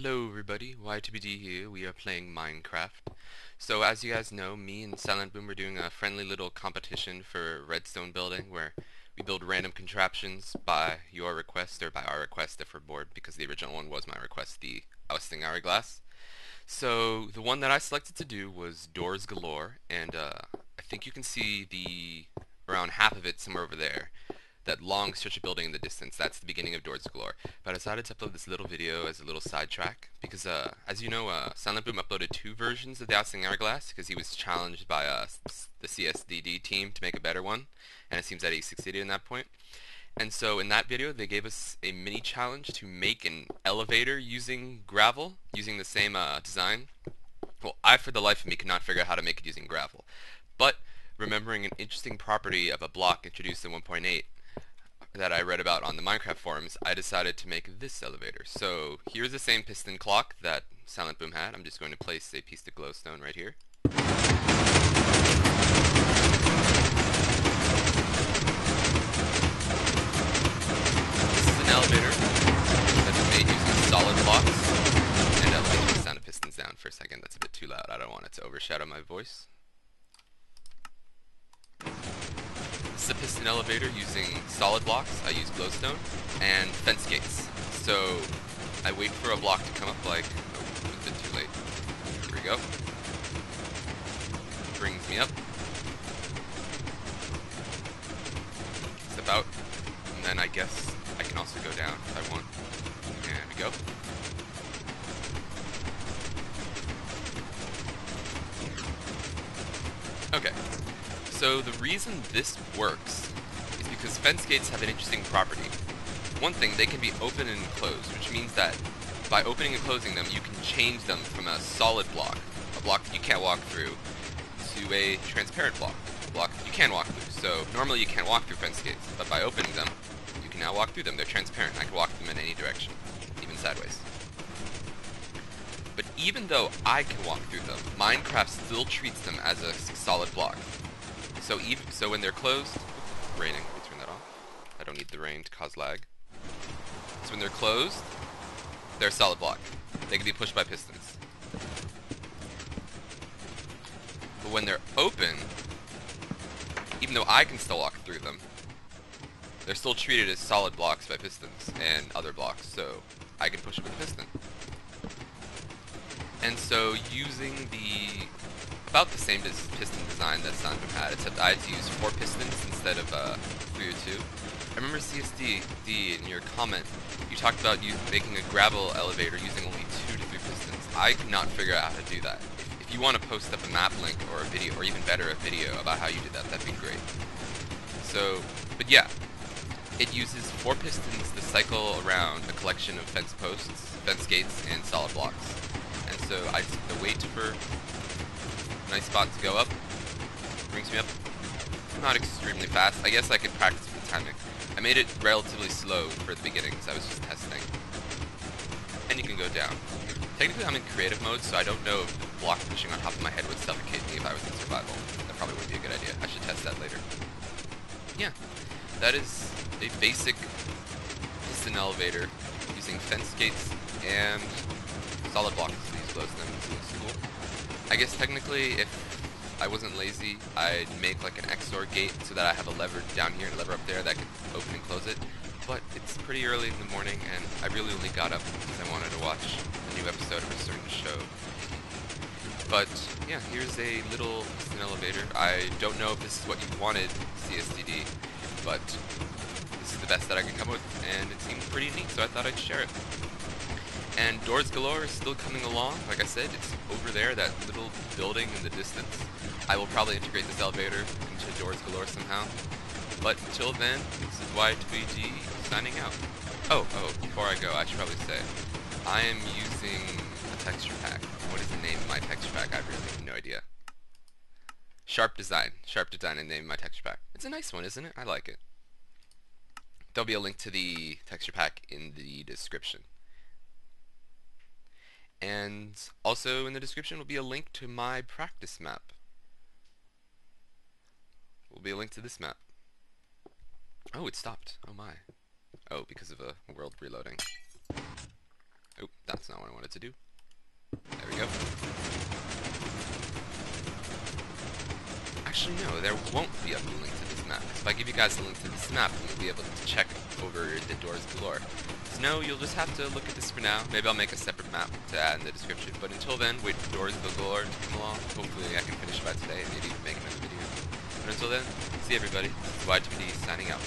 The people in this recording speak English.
Hello everybody, Y2BD here, we are playing Minecraft. So as you guys know, me and Silent Boom are doing a friendly little competition for redstone building where we build random contraptions by your request or by our request if we're bored because the original one was my request, the ousting hourglass. So the one that I selected to do was Doors Galore and uh, I think you can see the around half of it somewhere over there that long stretch of building in the distance. That's the beginning of Doors Galore. But I decided to upload this little video as a little sidetrack because, uh, as you know, uh, Silent Boom uploaded two versions of the Ousting Hourglass because he was challenged by uh, the CSDD team to make a better one, and it seems that he succeeded in that point. And so in that video, they gave us a mini challenge to make an elevator using gravel, using the same uh, design. Well, I, for the life of me, could not figure out how to make it using gravel. But remembering an interesting property of a block introduced in 1.8, that I read about on the Minecraft forums, I decided to make this elevator. So here's the same piston clock that Silent Boom had. I'm just going to place a piece of glowstone right here. This is an elevator that's made using solid blocks. And let me the sound of pistons down for a second. That's a bit too loud. I don't want it to overshadow my voice. A piston elevator using solid blocks. I use glowstone and fence gates. So I wait for a block to come up like, oh, a bit too late. Here we go. Brings me up. Step out. And then I guess I can also go down if I want. There we go. So the reason this works is because fence gates have an interesting property. One thing, they can be open and closed, which means that by opening and closing them, you can change them from a solid block, a block that you can't walk through, to a transparent block, a block that you can walk through. So normally you can't walk through fence gates, but by opening them, you can now walk through them. They're transparent. I can walk them in any direction, even sideways. But even though I can walk through them, Minecraft still treats them as a solid block. So even so when they're closed, raining, let me turn that off. I don't need the rain to cause lag. So when they're closed, they're solid block. They can be pushed by pistons. But when they're open, even though I can still walk through them, they're still treated as solid blocks by pistons and other blocks, so I can push them with a piston. And so using the about the same as piston design that Silent Boom had, except I had to use four pistons instead of uh, three or two. I remember CSD in your comment, you talked about you making a gravel elevator using only two to three pistons. I could not figure out how to do that. If, if you want to post up a map link or a video, or even better, a video about how you did that, that'd be great. So, but yeah, it uses four pistons to cycle around a collection of fence posts, fence gates, and solid blocks. And so I just have to wait for Nice spot to go up. Brings me up. Not extremely fast. I guess I could practice with the timing. I made it relatively slow for the beginning because I was just testing. And you can go down. Technically I'm in creative mode, so I don't know if block pushing on top of my head would suffocate me if I was in survival. That probably would be a good idea. I should test that later. Yeah, that is a basic piston elevator using fence gates and solid blocks to use glowstone. This cool. I guess technically if I wasn't lazy, I'd make like an XOR gate so that I have a lever down here and a lever up there that could open and close it. But it's pretty early in the morning and I really only got up because I wanted to watch a new episode of a certain show. But yeah, here's a little piston elevator. I don't know if this is what you wanted, CSDD, but this is the best that I could come with and it seemed pretty neat so I thought I'd share it. And Doors Galore is still coming along. Like I said, it's over there, that little building in the distance. I will probably integrate this elevator into Doors Galore somehow. But until then, this is Y2BD signing out. Oh, oh, before I go, I should probably say, I am using a texture pack. What is the name of my texture pack? I really have no idea. Sharp Design. Sharp Design and name my texture pack. It's a nice one, isn't it? I like it. There'll be a link to the texture pack in the description. And also in the description will be a link to my practice map. Will be a link to this map. Oh, it stopped. Oh my. Oh, because of a world reloading. Oh, that's not what I wanted. to do. There we go. Actually, no, there won't be a link to this map. If I give you guys a link to this map, you'll be able to check over the doors galore. No, you'll just have to look at this for now. Maybe I'll make a separate map to add in the description. But until then, wait for doors galore to come along. Hopefully I can finish by today and maybe make another video. But until then, see everybody. This is Y2BD signing out.